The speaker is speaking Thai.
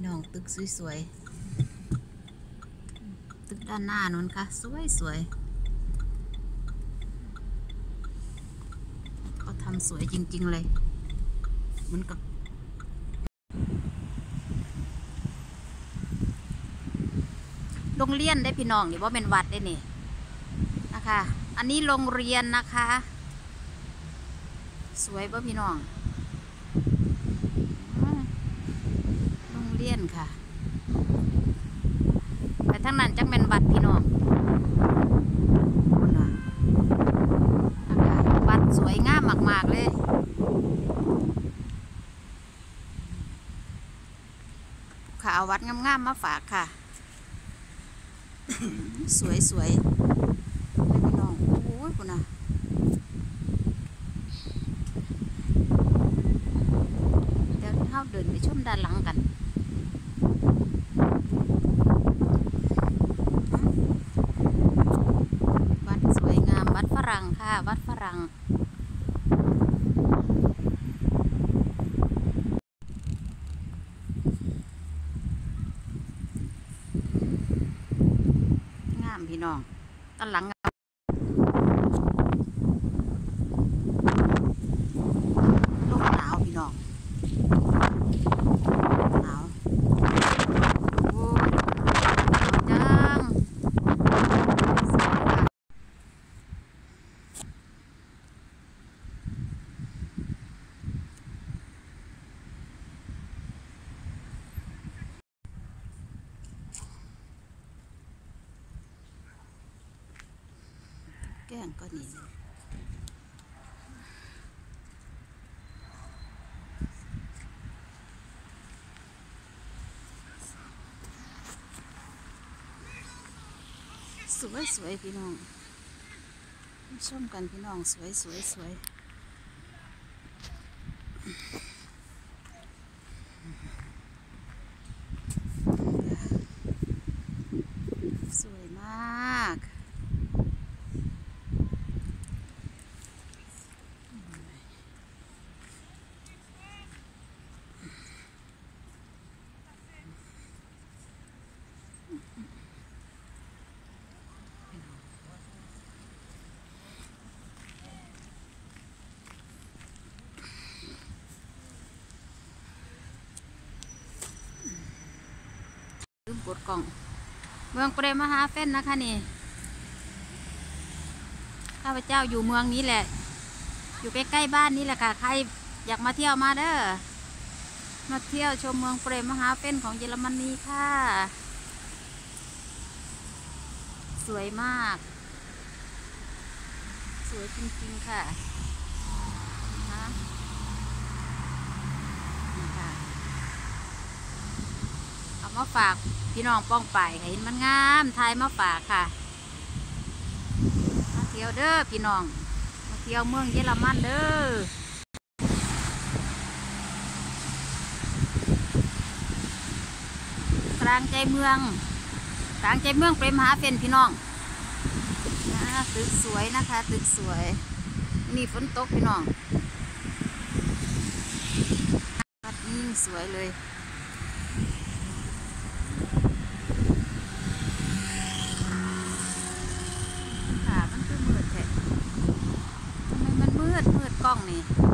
พี่น้องตึกสวยๆ ตึกด้านหน้านู้นค่ะสวยสวยๆเขาทำสวยจริง ๆ เลย เหมือนกับโรงเรียนได้พี่น้องนี่ว่าเป็นวัดได้นี่นะคะ อันนี้โรงเรียนนะคะ สวยป่ะพี่น้องอืมโรง เรียนค่ะ ไปทั้งนั้นจังเป็นวัดพี่น้องพุ่นน่ะนะคะวัดสวยงามมาก ๆ เลยข่าววัดงามๆมาฝากค่ะ สวยสวยๆเลยพี่น้อง โอ้ยคุณน่ะเดี๋ยวเข้าเดินไปชมด้านหลังกัน วัดสวยงามวัดฝรั่งค่ะ วัดฝ รัง งามพี่น้องต้นหลังงามลมหนาวพี่น้อง หนาวโอ้ยหนาวจังสวยค่ะ แก้งก็นี่สวยสวยพี่น้องชมกันพี่น้องสวยสวยสวยสวยมาก ลืมก ดกล่อง เมืองเปรมหาเฟ้นนะคะนี่ ข้าพเจ้าอยู่เมืองนี้แหละ อยู่ใกล้ๆบ้านนี้แหละค่ะ ใครอยากมาเที่ยวมาเด้อ มาเที่ยวชมเมืองเปรมหาเฟ้นของเยอรมนีค่ะ สวยมาก สวยจริงๆค่ะนี่ค่ะ เอามาฝากพี่น้องป้องไปให้เห็นมันงามทายมาฝากค่ะมาเที่ยวเด้อพี่น้องมาเที่ยวเมืองเยอรมันเด้อกลางใจเมืองกลางใจเมืองเปรมหาเฟนพี่น้องนะตึกสวยนะคะ ตึกสวยนี่ฝนตกพี่น้องวัดยิ่งสวยเลย 我告你。